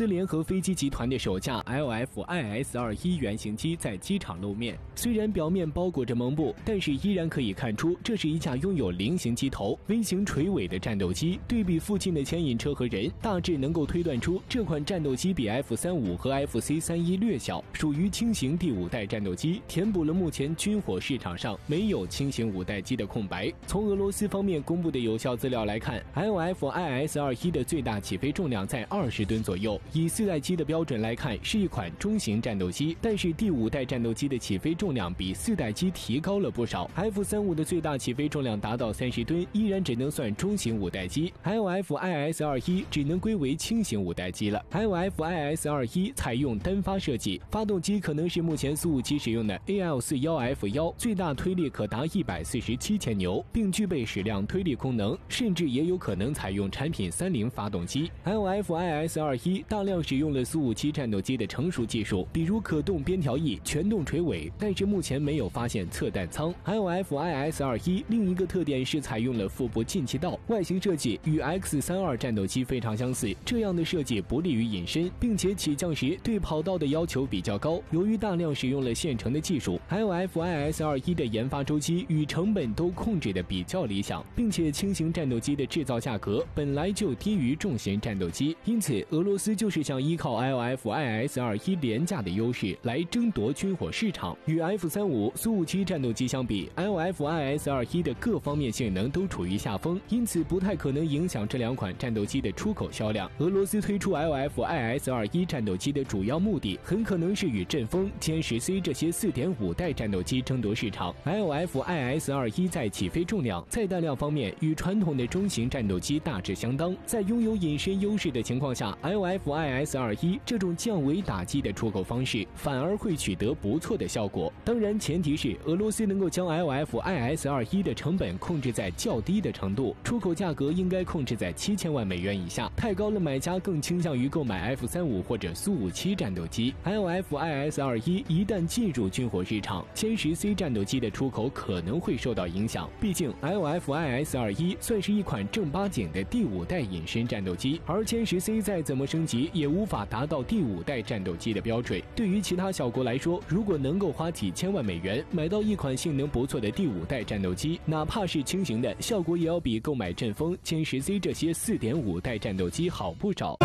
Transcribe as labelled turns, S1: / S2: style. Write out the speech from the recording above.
S1: 斯联合飞机集团的首架 LF-IS-21 原型机在机场露面。虽然表面包裹着蒙布，但是依然可以看出这是一架拥有菱形机头、微型垂尾的战斗机。对比附近的牵引车和人，大致能够推断出这款战斗机比 F-35 和 FC-31 略小，属于轻型第五代战斗机，填补了目前军火市场上没有轻型五代机的空白。从俄罗斯方面公布的有效资料来看，LF-IS-21 的最大起飞重量在二十吨左右，以四代机的标准来看，是一款中型战斗机。但是第五代战斗机的起飞重量比四代机提高了不少，F-35 的最大起飞重量达到三十吨，依然只能算中型五代机，LF-IS-21 只能归为轻型五代机了。LF-IS-21 采用单发设计，发动机可能是目前苏五七使用的 AL41F1，最大推力可达一百四十七千牛，并具备矢量推力功能，甚至也有可能采用产品三菱发动机。LF-IS-21 大大量使用了苏五七战斗机的成熟技术，比如可动边条翼、全动垂尾，但是目前没有发现侧弹舱。LF-IS-21 另一个特点是采用了腹部进气道，外形设计与 X-32 战斗机非常相似。这样的设计不利于隐身，并且起降时对跑道的要求比较高。由于大量使用了现成的技术，LF-IS-21 的研发周期与成本都控制的比较理想，并且轻型战斗机的制造价格本来就低于重型战斗机，因此俄罗斯就是想依靠 LF-IS-21 廉价的优势来争夺军火市场。与 F-35、苏五七战斗机相比，LF-IS-21 的各方面性能都处于下风，因此不太可能影响这两款战斗机的出口销量。俄罗斯推出 LF-IS-21 战斗机的主要目的，很可能是与阵风、歼十 C 这些4.5代战斗机争夺市场。LF-IS-21 在起飞重量、载弹量方面与传统的中型战斗机大致相当，在拥有隐身优势的情况下，LFI，LF-IS-21 这种降维打击的出口方式反而会取得不错的效果。当然，前提是俄罗斯能够将 LF-IS-21 的成本控制在较低的程度，出口价格应该控制在七千万美元以下，太高了买家更倾向于购买 F-35 或者苏五七战斗机。LF-IS-21 一旦进入军火市场，歼十 C 战斗机的出口可能会受到影响，毕竟 LF-IS-21 算是一款正八经的第五代隐身战斗机，而歼十 C 再怎么升级也无法达到第五代战斗机的标准。对于其他小国来说，如果能够花几千万美元买到一款性能不错的第五代战斗机，哪怕是轻型的，效果也要比购买阵风、歼十 C 这些四点五代战斗机好不少。